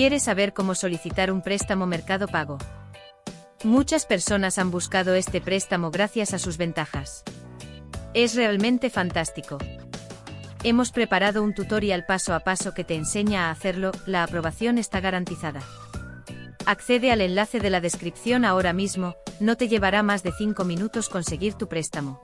¿Quieres saber cómo solicitar un préstamo Mercado Pago? Muchas personas han buscado este préstamo gracias a sus ventajas. Es realmente fantástico. Hemos preparado un tutorial paso a paso que te enseña a hacerlo, la aprobación está garantizada. Accede al enlace de la descripción ahora mismo, no te llevará más de 5 minutos conseguir tu préstamo.